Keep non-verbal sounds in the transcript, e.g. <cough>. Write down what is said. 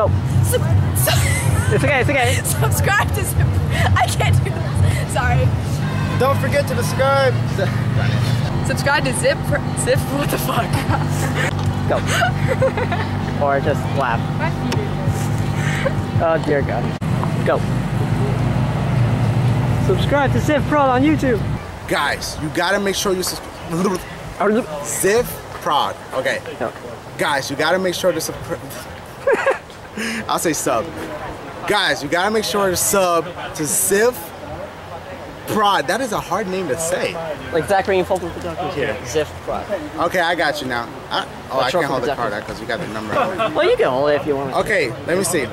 Go. Sub- su- It's okay, it's okay. subscribe to Zip. I can't do this. Sorry. Don't forget to subscribe. Subscribe to Zip. Zip. What the fuck? Go. or just laugh. Oh dear God. Go. Subscribe to ZIF Prod on YouTube. Guys, you gotta make sure you subscribe. ZIF Prod. Okay. No. Guys, you gotta make sure to subscribe. <laughs> <laughs> I'll say sub. Guys, you gotta make sure to sub to ZIF Prod. That is a hard name to say. Like Zachary and Fulton Productions here. ZIF Prod. Okay, I got you now. I, oh, I can't hold the card out because you got the number. on it. Well, you can hold it if you want. Okay, let me see.